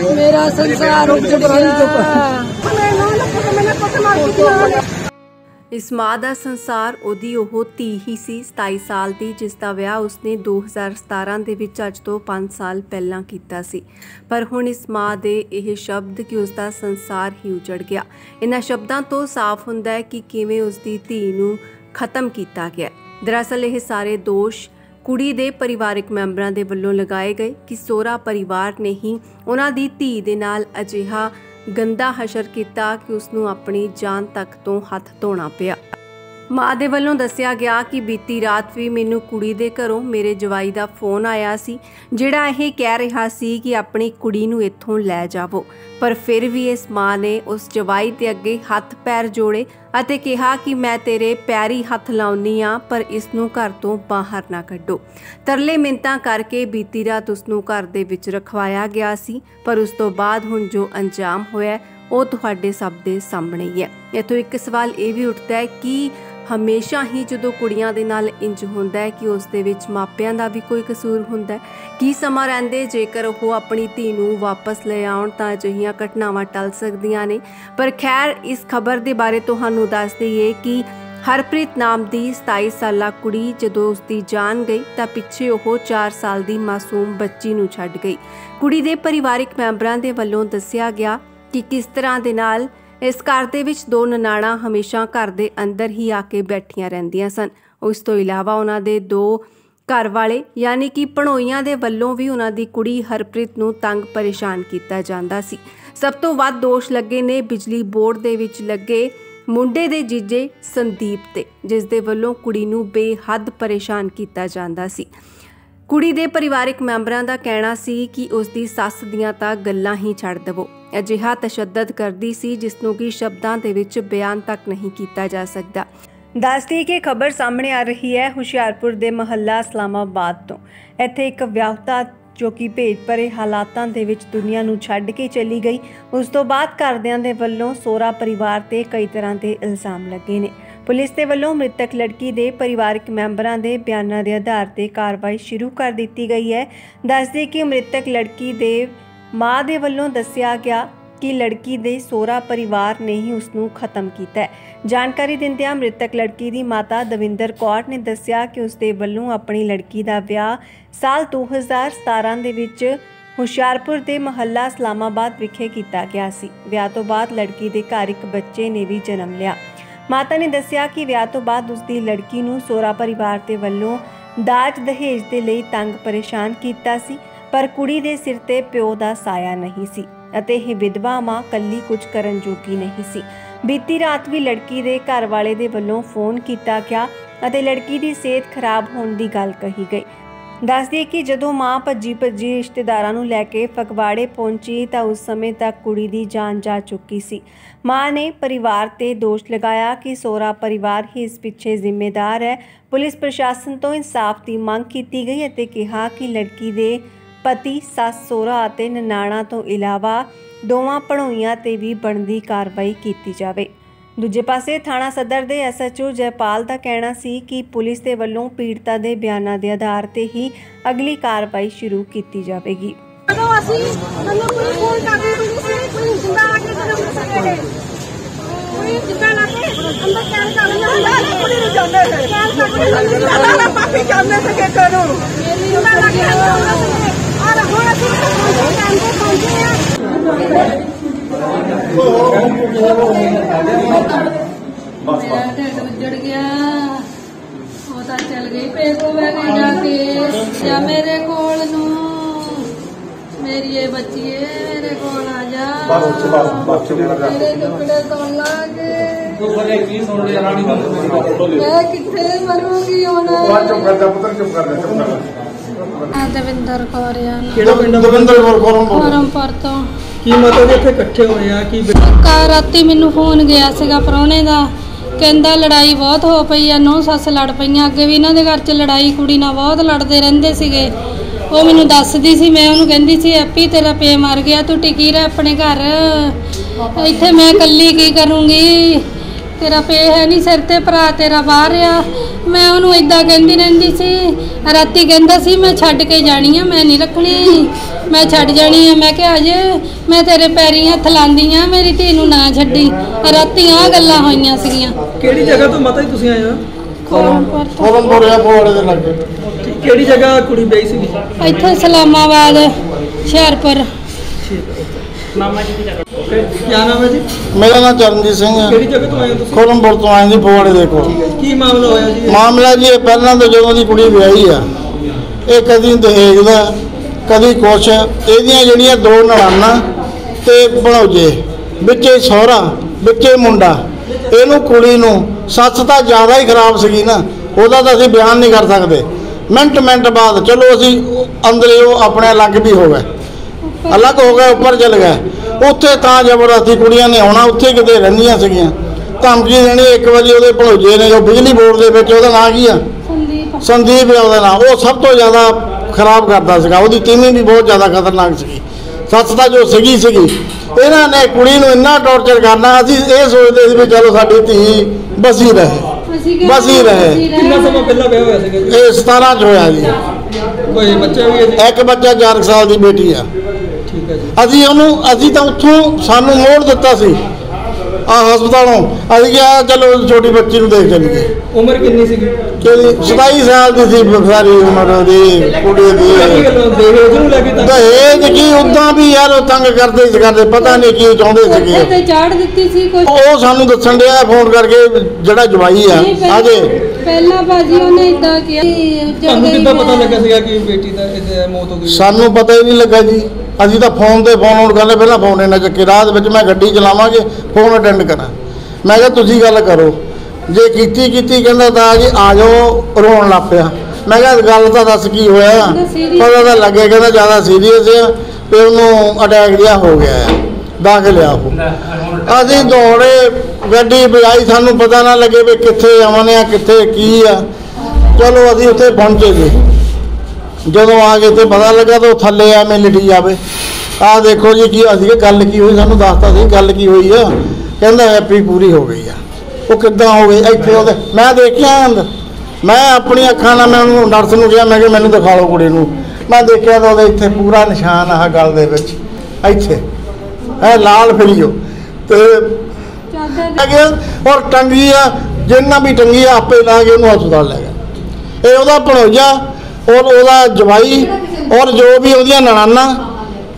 ਮੇਰਾ ਸੰਸਾਰ ਉੱਜੜ ਗਿਆ। ਇਸ ਮਾਂ ਦਾ ਸੰਸਾਰ ਉਹਦੀ ਉਹ ਧੀ ਹੀ ਸੀ 27 ਸਾਲ ਦੀ, ਜਿਸ ਦਾ ਵਿਆਹ ਉਸਨੇ 2017 ਦੇ ਵਿੱਚ ਅੱਜ ਤੋਂ 5 ਸਾਲ ਪਹਿਲਾਂ ਕੀਤਾ ਸੀ। ਪਰ ਹੁਣ ਇਸ ਮਾਂ ਦੇ ਇਹ ਸ਼ਬਦ ਕਿ ਉਸ ਦਾ ਸੰਸਾਰ ਹੀ ਉਜੜ ਗਿਆ। ਇਹਨਾਂ ਸ਼ਬਦਾਂ ਤੋਂ ਸਾਫ਼ ਹੁੰਦਾ ਹੈ ਕਿ ਕਿਵੇਂ ਉਸ ਦੀ ਧੀ ਨੂੰ ਖਤਮ ਕੀਤਾ ਗਿਆ ਦਰਅਸਲ ਇਹ ਸਾਰੇ ਦੋਸ਼ ਕੁੜੀ ਦੇ ਪਰਿਵਾਰਕ ਮੈਂਬਰਾਂ ਦੇ ਵੱਲੋਂ ਲਗਾਏ ਗਏ ਕਿ ਸੋਹਰਾ ਪਰਿਵਾਰ ਨੇ ਹੀ ਉਹਨਾਂ ਦੀ ਧੀ ਦੇ ਨਾਲ ਅਜਿਹਾ ਗੰਦਾ ਹਸ਼ਰ ਕੀਤਾ ਕਿ ਉਸ ਨੂੰ ਆਪਣੀ ਜਾਨ ਤੱਕ ਤੋਂ ਹੱਥ ਧੋਣਾ ਪਿਆ। ਮਾਂ ਦੇ ਵੱਲੋਂ ਦੱਸਿਆ ਗਿਆ ਕਿ ਬੀਤੀ ਰਾਤ ਵੀ ਮੈਨੂੰ ਕੁੜੀ ਦੇ ਘਰੋਂ ਮੇਰੇ ਜਵਾਈ ਦਾ ਫੋਨ ਆਇਆ ਸੀ, ਜਿਹੜਾ ਇਹ ਕਹਿ ਰਿਹਾ ਸੀ ਕਿ ਆਪਣੀ ਕੁੜੀ ਨੂੰ ਇੱਥੋਂ ਲੈ ਜਾਵੋ। ਪਰ ਫਿਰ ਵੀ ਇਸ ਮਾਂ ਨੇ ਉਸ ਜਵਾਈ ਦੇ ਅੱਗੇ ਹੱਥ ਪੈਰ ਜੋੜੇ ਅਤੇ ਕਿਹਾ ਕਿ ਮੈਂ ਤੇਰੇ ਪੈਰੀ ਹੱਥ ਲਾਉਣੀ ਆ, ਪਰ ਇਸ ਨੂੰ ਘਰ ਤੋਂ ਬਾਹਰ ਨਾ ਕੱਢੋ। ਤਰਲੇ ਮਿੰਤਾਂ ਕਰਕੇ ਬੀਤੀ ਰਾਤ ਉਸ ਨੂੰ ਘਰ ਦੇ ਵਿੱਚ ਰਖਵਾਇਆ ਗਿਆ ਸੀ, ਪਰ ਉਸ ਤੋਂ ਬਾਅਦ ਹੁਣ ਜੋ ਅੰਜਾਮ ਹੋਇਆ, ਉਹ ਤੁਹਾਡੇ ਸਭ ਦੇ ਸਾਹਮਣੇ ਹੀ ਹੈ। ਇਥੋਂ ਇੱਕ ਸਵਾਲ ਇਹ ਵੀ ਉੱਠਦਾ ਹੈ ਕਿ ਹਮੇਸ਼ਾ ਹੀ ਜਦੋਂ ਕੁੜੀਆਂ ਦੇ ਨਾਲ ਇੰਜ ਹੁੰਦਾ ਹੈ ਕਿ ਉਸ ਦੇ ਵਿੱਚ ਮਾਪਿਆਂ ਦਾ ਵੀ ਕੋਈ ਕਸੂਰ ਹੁੰਦਾ ਹੈ, ਕੀ ਸਮਾਂ ਰਹਿੰਦੇ ਜੇਕਰ ਉਹ ਆਪਣੀ ਧੀ ਨੂੰ ਵਾਪਸ ਲੈ ਆਉਣ ਤਾਂ ਅਜਿਹੀਆਂ ਘਟਨਾਵਾਂ ਟਲ ਸਕਦੀਆਂ ਨੇ। ਪਰ ਖੈਰ, ਇਸ ਖਬਰ ਦੇ ਬਾਰੇ ਤੁਹਾਨੂੰ ਦੱਸ ਦਈਏ ਕਿ ਹਰਪ੍ਰੀਤ ਨਾਮ ਦੀ 27 ਸਾਲਾ ਕੁੜੀ ਜਦੋਂ ਉਸ ਦੀ ਜਾਨ ਗਈ ਤਾਂ ਪਿੱਛੇ ਉਹ 4 ਸਾਲ ਦੀ ਮਾਸੂਮ ਬੱਚੀ ਨੂੰ ਛੱਡ ਗਈ। ਕੁੜੀ ਦੇ ਪਰਿਵਾਰਿਕ ਮੈਂਬਰਾਂ ਦੇ ਵੱਲੋਂ ਦੱਸਿਆ ਗਿਆ ਕਿ ਕਿਸ ਤਰ੍ਹਾਂ ਦੇ ਨਾਲ ਇਸ ਘਰ ਦੇ ਵਿੱਚ ਦੋ ਨਨਾਣਾ ਹਮੇਸ਼ਾ ਘਰ ਦੇ ਅੰਦਰ ਹੀ ਆ ਕੇ ਬੈਠੀਆਂ ਰਹਿੰਦੀਆਂ ਸਨ। ਉਸ ਤੋਂ ਇਲਾਵਾ ਉਹਨਾਂ ਦੇ ਦੋ ਘਰ ਵਾਲੇ ਯਾਨੀ ਕਿ ਭਣੋਈਆਂ ਦੇ ਵੱਲੋਂ ਵੀ ਉਹਨਾਂ ਦੀ ਕੁੜੀ ਹਰਪ੍ਰੀਤ ਨੂੰ ਤੰਗ ਪਰੇਸ਼ਾਨ ਕੀਤਾ ਜਾਂਦਾ ਸੀ। ਸਭ ਤੋਂ ਵੱਧ ਦੋਸ਼ ਲੱਗੇ ਨੇ ਬਿਜਲੀ ਬੋਰਡ ਦੇ ਵਿੱਚ ਲੱਗੇ ਮੁੰਡੇ ਦੇ ਜੀਜੇ ਸੰਦੀਪ ਤੇ, ਜਿਸ ਦੇ ਵੱਲੋਂ ਕੁੜੀ ਨੂੰ ਬੇਹੱਦ ਪਰੇਸ਼ਾਨ ਕੀਤਾ ਜਾਂਦਾ ਸੀ। ਕੁੜੀ ਦੇ ਪਰਿਵਾਰਕ ਮੈਂਬਰਾਂ ਦਾ ਕਹਿਣਾ ਸੀ ਕਿ ਉਸ ਦੀ ਸੱਸ ਦੀਆਂ ਤਾਂ ਗੱਲਾਂ ਹੀ ਛੱਡ ਦੇਵੋ। ਅਜਿਹਾ ਤਸ਼ੱਦਦ ਕਰਦੀ ਸੀ ਜਿਸ ਨੂੰ ਕਿ ਸ਼ਬਦਾਂ ਦੇ ਵਿੱਚ ਬਿਆਨ ਤੱਕ ਨਹੀਂ ਕੀਤਾ ਜਾ ਸਕਦਾ। ਦੱਸਦੀ ਕਿ ਖਬਰ ਸਾਹਮਣੇ ਆ ਰਹੀ ਹੈ, ਹੁਸ਼ਿਆਰਪੁਰ ਦੇ ਮਹੱਲਾ ਇਸਲਾਮਾਬਾਦ ਤੋਂ। ਇੱਥੇ ਇੱਕ ਵਿਆਹੁਤਾ ਜੋ ਕਿ ਭੇਜ ਭਰੇ ਹਾਲਾਤਾਂ ਦੇ ਵਿੱਚ ਦੁਨੀਆ ਨੂੰ ਛੱਡ ਕੇ ਚਲੀ ਗਈ, ਉਸ ਤੋਂ ਬਾਅਦ ਘਰਦਿਆਂ ਦੇ ਵੱਲੋਂ ਸੋਹਰਾ ਪਰਿਵਾਰ ਤੇ ਕਈ ਤਰ੍ਹਾਂ ਦੇ ਇਲਜ਼ਾਮ ਲੱਗੇ ਨੇ। ਪੁਲਿਸ ਦੇ ਵੱਲੋਂ ਮ੍ਰਿਤਕ ਲੜਕੀ ਦੇ ਪਰਿਵਾਰਕ ਮੈਂਬਰਾਂ ਦੇ ਬਿਆਨਾਂ ਦੇ ਆਧਾਰ ਤੇ ਕਾਰਵਾਈ ਸ਼ੁਰੂ ਕਰ ਦਿੱਤੀ ਗਈ ਹੈ। ਦੱਸਦੇ ਕਿ ਮ੍ਰਿਤਕ ਲੜਕੀ ਦੇ ਮਾਂ ਦੇ ਵੱਲੋਂ ਦੱਸਿਆ ਗਿਆ ਕਿ ਲੜਕੀ ਦੇ ਸੋਹਰਾ ਪਰਿਵਾਰ ਨੇ ਹੀ ਉਸ ਨੂੰ ਖਤਮ ਕੀਤਾ ਜਾਣਕਾਰੀ ਦਿੰਦਿਆਂ ਮ੍ਰਿਤਕ ਲੜਕੀ ਦੀ ਮਾਤਾ ਦਵਿੰਦਰ ਕੌਰ ਨੇ ਦੱਸਿਆ ਕਿ ਉਸ ਦੇ ਵੱਲੋਂ ਆਪਣੀ ਲੜਕੀ ਦਾ ਵਿਆਹ ਸਾਲ 2017 ਦੇ ਵਿੱਚ ਹੁਸ਼ਿਆਰਪੁਰ ਦੇ ਮਹੱਲਾ ਇਸਲਾਮਾਬਾਦ ਵਿਖੇ ਕੀਤਾ ਗਿਆ ਸੀ। ਵਿਆਹ ਤੋਂ ਬਾਅਦ ਲੜਕੀ ਦੇ ਘਰ ਇੱਕ ਬੱਚੇ ਨੇ ਵੀ ਜਨਮ ਲਿਆ। ਮਾਤਾ ਨੇ ਦੱਸਿਆ ਕਿ ਵਿਆਹ ਤੋਂ ਬਾਅਦ ਉਸ ਦੀ ਲੜਕੀ ਨੂੰ ਸੋਹਰਾ ਪਰਿਵਾਰ ਦੇ ਵੱਲੋਂ ਦਾਜ ਦਹੇਜ ਦੇ ਲਈ ਤੰਗ ਪਰੇਸ਼ਾਨ ਕੀਤਾ ਸੀ, ਪਰ ਕੁੜੀ ਦੇ ਸਿਰ ਤੇ ਪਿਓ ਦਾ ਸਾਇਆ ਨਹੀਂ ਸੀ ਅਤੇ ਇਹ ਵਿਧਵਾ ਮਾਂ ਕੱਲੀ ਕੁਝ ਕਰਨ ਜੋਗੀ ਨਹੀਂ ਸੀ। ਬੀਤੀ ਰਾਤ ਵੀ ਲੜਕੀ ਦੇ ਘਰ ਵਾਲੇ ਦੇ ਵੱਲੋਂ ਫੋਨ ਕੀਤਾ ਗਿਆ ਅਤੇ ਲੜਕੀ ਦੀ ਸਿਹਤ ਖਰਾਬ ਹੋਣ ਦੀ ਗੱਲ ਕਹੀ ਗਈ। ਦੱਸਦੀ ਕਿ ਜਦੋਂ ਮਾਂ ਭੱਜੀ ਭੱਜੀ ਰਿਸ਼ਤੇਦਾਰਾਂ ਨੂੰ ਲੈ ਕੇ ਫਗਵਾੜੇ ਪਹੁੰਚੀ ਤਾਂ ਉਸ ਸਮੇਂ ਤੱਕ ਕੁੜੀ ਦੀ ਜਾਨ ਜਾ ਚੁੱਕੀ ਸੀ। ਮਾਂ ਨੇ ਪਰਿਵਾਰ ਤੇ ਦੋਸ਼ ਲਗਾਇਆ ਕਿ ਸੋਹਰਾ ਪਰਿਵਾਰ ਹੀ ਇਸ ਪਿੱਛੇ ਜ਼ਿੰਮੇਦਾਰ ਹੈ। ਪੁਲਿਸ ਪ੍ਰਸ਼ਾਸਨ ਤੋਂ ਇਨਸਾਫ ਦੀ ਮੰਗ ਕੀਤੀ ਗਈ ਅਤੇ ਕਿਹਾ ਕਿ ਲੜਕੀ ਦੇ ਪਤੀ, ਸੱਸ, ਸੋਹਰਾ ਅਤੇ ਨਨਾਣਾ ਤੋਂ ਇਲਾਵਾ ਦੋਵਾਂ ਪੜੋਈਆਂ ਤੇ ਵੀ ਬਣਦੀ ਕਾਰਵਾਈ ਕੀਤੀ ਜਾਵੇ। ਦੂਜੇ ਪਾਸੇ ਥਾਣਾ ਸਦਰ ਦੇ ਐਸਐਚਓ ਜੈਪਾਲ ਦਾ ਕਹਿਣਾ ਸੀ ਕਿ ਪੁਲਿਸ ਦੇ ਵੱਲੋਂ ਪੀੜਤਾ ਦੇ ਬਿਆਨਾਂ ਦੇ ਆਧਾਰ ਤੇ ਹੀ ਅਗਲੀ ਕਾਰਵਾਈ ਸ਼ੁਰੂ ਕੀਤੀ ਜਾਵੇਗੀ। ਜਦੋਂ ਅਸੀਂ ਮੈਨੂੰ ਕੋਈ ਫੋਨ ਕਰਦੀ ਹੁੰਦੀ ਸੀ ਕੋਈ ਜਿੰਦਾ ਲਾ ਕੇ ਜਦੋਂ ਮਿਲ ਸਕੇ ਕੋਈ ਜਿੰਦਾ ਲਾ ਕੇ ਅੰਦਰ ਕੈਨ ਕਰ ਲਿਆ ਕੁੜੀ ਨੂੰ। ਜਾਂਦੇ ਸੀ ਕੈਨ ਕਰ ਲਿਆ ਪਾਪੀ ਜਾਂਦੇ ਸੀ ਕਿ ਕਰੋ। ਜਿੰਦਾ ਲਾ ਕੇ ਅੰਦਰ ਆਉਂਦਾ ਸੀ ਔਰ ਹੁਣ ਅਸੀਂ ਕੈਨ ਦੇ ਪਹੁੰਚੇ ਆ। ਮੇਰਾ ਢਿੱਡ ਉੱਜੜ ਗਿਆ। ਉਹ ਤਾਂ ਚਲ ਗਈ ਪੇਕੋ ਮੈਂ ਗਈ ਜਾ ਕੇ। ਜਾ ਮੇਰੇ ਕੋਲ ਨੂੰ। ਮੇਰੀ ਇਹ ਬੱਚੀਏ ਮੇਰੇ ਕੋਲ ਆ ਜਾ। ਮੇਰੇ ਟੁਕੜੇ ਤੋਂ ਲਾਗੇ ਤੂੰ ਬੜੇ ਕੀ ਸੁਣ ਰਿਹਾ ਰਾਣੀ ਗੱਲ ਮੈਂ ਕਿੱਥੇ ਮਰੂੰਗੀ ਹੁਣ? ਚੁੱਪ ਕਰ ਜਾ ਪੁੱਤਰ ਚੁੱਪ ਕਰ ਜਾ ਚੁੱਪ ਕਰ ਜਾ। ਆ ਦਵਿੰਦਰ ਕੌਰ ਆ। ਕਿਹੜਾ ਪਿੰਡ ਆ? ਦਵਿੰਦਰ ਕੌਰ ਫੋਰਮ ਤੋਂ। ਕੀ ਮਤਲਬ ਇੱਥੇ ਇਕੱਠੇ ਹੋਏ ਆ? ਕੀ ਕਾ ਰਾਤੀ ਮੈਨੂੰ ਫੋਨ ਗਿਆ ਸੀਗਾ ਪ੍ਰਾਹੁਣੇ ਦਾ। ਕਹਿੰਦਾ ਲੜਾਈ ਬਹੁਤ ਹੋ ਪਈ ਆ, ਨੌ ਸੱਸ ਲੜ ਪਈਆਂ। ਅੱਗੇ ਵੀ ਇਹਨਾਂ ਦੇ ਘਰ 'ਚ ਲੜਾਈ, ਕੁੜੀ ਨਾਲ ਬਹੁਤ ਲੜਦੇ ਰਹਿੰਦੇ ਸੀਗੇ। ਉਹ ਮੈਨੂੰ ਦੱਸਦੀ ਸੀ, ਮੈਂ ਉਹਨੂੰ ਕਹਿੰਦੀ ਸੀ, ਐਪੀ ਤੇਰਾ ਪੇ ਮਰ ਗਿਆ, ਤੂੰ ਟਿਕੀ ਰਹਿ ਆਪਣੇ ਘਰ। ਇੱਥੇ ਮੈਂ ਇਕੱਲੀ ਕੀ ਕਰੂੰਗੀ? ਤੇਰਾ ਪੇ ਹੈ ਨਹੀਂ ਸਿਰ ਤੇ ਭਰਾ ਤੇਰਾ ਬਾਹਰ ਆ। ਮੈਂ ਉਹਨੂੰ ਇਦਾਂ ਕਹਿੰਦੀ ਰਹਿੰਦੀ ਸੀ। ਰਾਤੀ ਕਹਿੰਦਾ ਸੀ ਮੈਂ ਛੱਡ ਕੇ ਜਾਣੀ ਆ ਮੈਂ ਨਹੀਂ ਰੱਖਣੀ। ਮੈਂ ਛੱਡ ਜਾਣੀ ਆ। ਮੈਂ ਕਿਹਾ ਅਜੇ ਮੈਂ ਤੇਰੇ ਪੈਰੀਂ ਹੱਥ ਲਾਂਦੀ ਆ ਮੇਰੀ ਧੀ ਨੂੰ ਨਾ ਛੱਡੀ। ਰਾਤੀ ਆ ਗੱਲਾਂ ਹੋਈਆਂ ਸੀਗੀਆਂ। ਕਿਹੜੀ ਜਗ੍ਹਾ ਤੋਂ ਮਾਤਾ ਜੀ ਤੁਸੀਂ ਆਏ ਹੋ। ਫੋਰਨ ਬੋਰਿਆ ਪਵਾੜੇ ਦੇ ਲੱਗੇ। ਕਿਹੜੀ ਜਗ੍ਹਾ ਕੁੜੀ ਵਿਆਹੀ ਸੀਗੀ? ਇੱਥੇ ਸਲਾਮਾਬਾਦ ਹੁਸ਼ਿਆਰਪੁਰ। ਕੀ ਨਾਮ ਹੈ ਜੀ? ਮੇਰਾ ਨਾਮ ਚਰਨਜੀਤ ਸਿੰਘ ਹੈ। ਕਿਹੜੀ ਜਗ੍ਹਾ ਤੋਂ ਆਏ ਹੋ ਤੁਸੀਂ? ਕੋਲੰਬੋਰ ਤੋਂ ਆਏ ਜੀ ਪਵਾੜੇ ਦੇ ਕੋਲ। ਕੀ ਮਾਮਲਾ ਹੋਇਆ ਜੀ? ਮਾਮਲਾ ਜੀ ਇਹ ਪਹਿਲਾਂ ਤੋਂ ਜਦੋਂ ਦੀ ਕੁੜੀ ਵਿਆਹੀ ਆ ਇਹ ਕਦੀ ਦਹੇਜ ਦਾ ਕਦੀ ਕੁਛ। ਇਹਦੀਆਂ ਜਿਹੜੀਆਂ ਦੋ ਨਣਾਨਾਂ ਤੇ ਭਣੋਜੇ ਵਿੱਚੇ ਸਹੁਰਾ ਵਿੱਚੇ ਮੁੰਡਾ। ਇਹਨੂੰ ਕੁੜੀ ਨੂੰ ਸੱਸ ਤਾਂ ਜ਼ਿਆਦਾ ਹੀ ਖਰਾਬ ਸੀਗੀ ਨਾ ਉਹਦਾ ਤਾਂ ਅਸੀਂ ਬਿਆਨ ਨਹੀਂ ਕਰ ਸਕਦੇ। ਮਿੰਟ ਮਿੰਟ ਬਾਅਦ ਚਲੋ ਅਸੀਂ ਅੰਦਰੇ ਉਹ ਆਪਣੇ ਅਲੱਗ ਵੀ ਹੋ ਗਏ। ਅਲੱਗ ਹੋ ਗਏ ਉੱਪਰ ਚਲ ਗਏ। ਉੱਥੇ ਤਾਂ ਜ਼ਬਰਦਸਤੀ ਕੁੜੀਆਂ ਨੇ ਆਉਣਾ ਉੱਥੇ ਕਿਤੇ ਰਹਿੰਦੀਆਂ ਸੀਗੀਆਂ। ਧਮਕੀ ਦੇਣੀ ਇੱਕ ਵਾਰੀ ਉਹਦੇ ਭਣੋਜੇ ਨੇ ਜੋ ਬਿਜਲੀ ਬੋਰਡ ਦੇ ਵਿੱਚ ਉਹਦਾ ਨਾਂ ਕੀ ਆ? ਸੰਦੀਪ। ਸੰਦੀਪ ਹੈ ਉਹਦਾ ਨਾਮ ਉਹ ਸਭ ਤੋਂ ਜ਼ਿਆਦਾ ਖਰਾਬ ਕਰਦਾ ਸੀਗਾ। ਉਹਦੀ ਟੀਮੀ ਵੀ ਬਹੁਤ ਜ਼ਿਆਦਾ ਖਤਰਨਾਕ ਸੀਗੀ। ਸੱਸ ਦਾ ਜੋ ਸੀਗੀ ਸੀਗੀ। ਇਹਨਾਂ ਨੇ ਕੁੜੀ ਨੂੰ ਇੰਨਾ ਟੌਰਚਰ ਕਰਨਾ ਅਸੀਂ ਇਹ ਸੋਚਦੇ ਸੀ ਵੀ ਚਲੋ ਸਾਡੀ ਧੀ ਬਸੀ ਰਹੇ। ਬਸ ਹੀ ਰਹੇ। ਕਿੰਨਾ ਸਮਾਂ ਪਹਿਲਾਂ ਵਿਆਹ ਹੋਇਆ ਸੀਗਾ ਇਹ 17 ਚ ਹੋਇਆ ਜੀ। ਕੋਈ ਬੱਚਾ ਵੀ ਇੱਕ ਬੱਚਾ 4 ਸਾਲ ਦੀ ਬੇਟੀ ਆ। ਠੀਕ ਹੈ ਜੀ। ਅਸੀਂ ਉਹਨੂੰ ਅਸੀਂ ਤਾਂ ਉੱਥੋਂ ਸਾਨੂੰ ਮੋੜ ਦਿੱਤਾ ਸੀ ਆ ਹਸਪਤਾਲੋਂ। ਅਸੀਂ ਕਿਹਾ ਚਲੋ ਛੋਟੀ ਬੱਚੀ ਨੂੰ ਦੇਖ ਚੱਲੀਏ। ਉਮਰ ਕਿੰਨੀ ਸੀਗੀ? ਕਿਹੜੀ 27 ਸਾਲ ਦੀ ਸੀ ਸਾਰੀ ਉਮਰ ਉਹਦੀ ਕੁੜੀ ਦੀ। ਦਹੇਜ ਨੂੰ ਲੈ ਕੇ ਤਾਂ ਦਹੇਜ ਕੀ ਉਦਾਂ ਵੀ ਯਾਰ ਉਹ ਤੰਗ ਕਰਦੇ ਸੀ ਕਰਦੇ ਪਤਾ ਨਹੀਂ ਕੀ ਚਾਹੁੰਦੇ ਸੀਗੇ। ਤੇ ਚਾੜ ਦਿੱਤੀ ਸੀ ਕੁਝ ਉਹ ਸਾਨੂੰ ਦੱਸਣ ਡਿਆ ਫੋਨ ਕਰਕੇ ਜਿਹੜਾ ਜਵਾਈ ਆ ਨਹੀਂ, ਪਹਿਲਾਂ- ਬਾਜੀ ਉਹਨੇ ਇਦਾਂ ਕਿਹਾ ਤੁਹਾਨੂੰ ਕਿੱਦਾਂ ਪਤਾ। ਲੱਗਾ ਸੀਗਾ ਕਿ ਬੇਟੀ ਦਾ ਮੌਤ ਹੋ ਗਈ? ਸਾਨੂੰ ਪਤਾ ਹੀ ਨਹੀਂ ਲੱਗਾ ਜੀ। ਅਸੀਂ ਤਾਂ ਫੋਨ ਤੇ ਫੋਨ ਆਉਣ ਕਰਨੇ ਪਹਿਲਾਂ ਫੋਨ ਇਹਨਾਂ ਚੱਕੇ ਰਾਹ ਦੇ ਵਿੱਚ ਮੈਂ ਗੱਡੀ ਚਲਾਵਾਂਗੇ ਫੋਨ ਅਟੈਂਡ ਕਰਾਂ। ਮੈਂ ਕਿਹਾ ਤੁਸੀਂ ਗੱਲ ਕਰੋ। ਜੇ ਕੀਤੀ ਕੀਤੀ ਕਹਿੰਦਾ ਤਾਂ ਜੀ ਆ ਜਾਓ। ਰੋਣ ਲੱਗ ਪਿਆ। ਮੈਂ ਕਿਹਾ ਗੱਲ ਤਾਂ ਦੱਸ ਕੀ ਹੋਇਆ? ਪਤਾ ਤਾਂ ਲੱਗੇ ਕਹਿੰਦਾ ਜ਼ਿਆਦਾ ਸੀਰੀਅਸ ਆ ਤੇ ਉਹਨੂੰ ਅਟੈਕ ਜਿਹਾ ਹੋ ਗਿਆ ਆ। ਦਾਖਲ ਆ ਉਹ। ਅਸੀਂ ਦੌੜੇ ਗੱਡੀ ਭਜਾਈ ਸਾਨੂੰ ਪਤਾ ਨਾ ਲੱਗੇ ਵੀ ਕਿੱਥੇ ਆਵਾਂਗੇ ਆ ਕਿੱਥੇ ਕੀ ਆ। ਚਲੋ ਅਸੀਂ ਉੱਥੇ ਪਹੁੰਚੇ ਜੀ। ਜਦੋਂ ਆ ਕੇ ਇੱਥੇ ਪਤਾ ਲੱਗਾ ਤਾਂ ਉਹ ਥੱਲੇ ਐਵੇਂ ਲਿਟੀ ਜਾਵੇ। ਆਹ ਦੇਖੋ ਜੀ ਕੀ ਅਸੀਂ ਕਿਹਾ, ਗੱਲ ਕੀ ਹੋਈ? ਸਾਨੂੰ ਦੱਸਤਾ ਸੀ ਗੱਲ ਕੀ ਹੋਈ ਆ। ਕਹਿੰਦਾ ਹੈਪੀ ਪੂਰੀ ਹੋ ਗਈ ਆ। ਉਹ ਕਿੱਦਾਂ ਹੋ ਗਈ? ਇੱਥੇ ਉਹਦੇ ਮੈਂ ਦੇਖਿਆ ਮੈਂ ਆਪਣੀ ਅੱਖਾਂ ਨਾਲ ਮੈਂ ਉਹਨੂੰ ਨਰਸ ਨੂੰ ਕਿਹਾ, ਮੈਂ ਕਿ ਮੈਨੂੰ ਦਿਖਾ ਲਓ ਕੁੜੀ ਨੂੰ। ਮੈਂ ਦੇਖਿਆ ਤਾਂ ਉਹਦੇ ਇੱਥੇ ਪੂਰਾ ਨਿਸ਼ਾਨ ਆ ਗੱਲ ਦੇ ਵਿੱਚ। ਇੱਥੇ। ਇਹ ਲਾਲ ਫਿਲੀਓ ਤੇ ਚਾਦਰ ਲੈ ਗਿਆ ਔਰ ਟੰਗੀ ਆ, ਜਿੰਨਾ ਵੀ ਟੰਗੀ ਆ, ਆਪੇ ਲਾ ਕੇ ਉਹਨੂੰ ਹਸਪਤਾਲ ਲੈ ਗਿਆ ਇਹ ਉਹਦਾ ਭਣੋਜਾ ਔਰ ਉਹਦਾ ਜਵਾਈ ਔਰ ਜੋ ਵੀ ਉਹਦੀਆਂ ਨਣਾਨਾ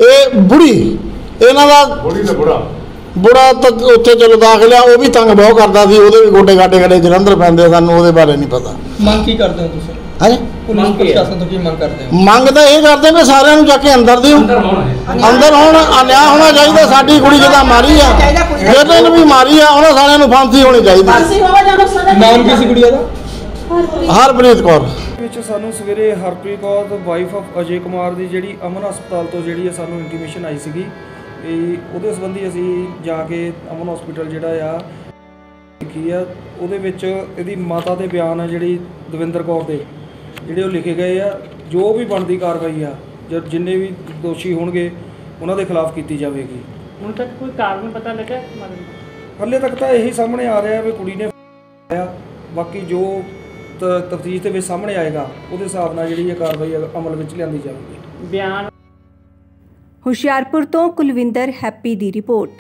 ਇਹ ਬੁੜੀ ਇਹਨਾਂ ਦਾ ਬੁੜੀ ਤੇ ਬੁੜਾ। ਬੁੜਾ ਤਾਂ ਉੱਥੇ ਚਲੋ ਦਾਖਲ ਆ ਉਹ ਵੀ ਤੰਗ ਬਹੁਤ ਕਰਦਾ ਸੀ ਉਹਦੇ ਵੀ ਗੋਡੇ ਗਾਡੇ ਗੜੇ ਜਲੰਧਰ ਪੈਂਦੇ ਸਾਨੂੰ ਉਹਦੇ ਬਾਰੇ ਨਹੀਂ ਪਤਾ। ਮੰਗ ਕੀ ਕਰਦੇ ਹੋ ਤੁਸੀਂ? ਹੈ? ਪੁਲਿਸ? ਪ੍ਰਸ਼ਾਸਨ ਤੋਂ ਕੀ ਮੰਗ ਕਰਦੇ ਹੋ? ਮੰਗ ਤਾਂ ਇਹ ਕਰਦੇ ਵੀ ਸਾਰਿਆਂ ਨੂੰ ਜਾ ਕੇ ਅੰਦਰ ਦਿਓ। ਅੰਦਰ ਹੋਣਾ ਅਨਿਆ ਹੋਣਾ ਚਾਹੀਦਾ ਸਾਡੀ ਕੁੜੀ ਜਿਹਦਾ ਮਾਰੀ ਆ ਜਿਹਦੇ ਨੂੰ ਵੀ ਮਾਰੀ ਆ ਉਹਨਾਂ ਸਾਰਿਆਂ ਨੂੰ ਫਾਂਸੀ ਹੋਣੀ ਚਾਹੀਦੀ। ਨਾਮ ਕੀ ਸੀ ਗੁੜੀਆ ਦਾ? ਹਰਪ੍ਰੀਤ ਕੌਰ। ਵਿੱਚ ਸਾਨੂੰ ਸਵੇਰੇ ਹਰਪ੍ਰੀਤ ਕੌਰ ਵਾਈਫ ਆਫ ਅਜੇ ਕੁਮਾਰ ਦੀ ਜਿਹੜੀ ਅਮਨ ਹਸਪਤਾਲ ਤੋਂ ਜਿਹੜੀ ਹੈ ਸਾਨੂੰ ਇੰਟੀਮੇਸ਼ਨ ਆਈ ਸੀਗੀ ਵੀ ਉਹਦੇ ਸੰਬੰਧੀ ਅਸੀਂ ਜਾ ਕੇ ਅਮਨ ਹਸਪੀਟਲ ਜਿਹੜਾ ਆ ਲਿਖੀ ਆ ਉਹਦੇ ਵਿੱਚ ਇਹਦੀ ਮਾਤਾ ਦੇ ਬਿਆਨ ਆ ਜਿਹੜੀ ਦਵਿੰਦਰ ਕੌਰ ਦੇ ਜਿਹੜੇ ਉਹ ਲਿਖੇ ਗਏ ਆ ਜੋ ਵੀ ਬਣਦੀ ਕਾਰਵਾਈ ਆ ਜਦ ਜਿੰਨੇ ਵੀ ਦੋਸ਼ੀ ਹੋਣਗੇ ਉਹਨਾਂ ਦੇ ਖਿਲਾਫ ਕੀਤੀ ਜਾਵੇਗੀ ਹੁਣ ਤੱਕ ਕੋਈ ਕਾਰਨ ਪਤਾ ਲੱਗਾ? ਹਾਲੇ ਤੱਕ ਤਾਂ ਇਹੀ ਸਾਹਮਣੇ ਆ ਰਿਹਾ ਵੀ ਕੁੜੀ ਨੇ ਆ ਬਾਕੀ ਜੋ ਤਫਤੀਸ਼ ਦੇ ਵਿੱਚ ਸਾਹਮਣੇ ਆਏਗਾ ਉਹਦੇ ਹਿਸਾਬ ਨਾਲ ਜਿਹੜੀ ਇਹ ਕਾਰਵਾਈ ਅਮਲ ਵਿੱਚ ਲਿਆਂਦੀ ਜਾਵੇਗੀ। ਬਿਆਨ ਹੁਸ਼ਿਆਰਪੁਰ ਤੋਂ ਕੁਲਵਿੰਦਰ ਹੈਪੀ ਦੀ ਰਿਪੋਰਟ।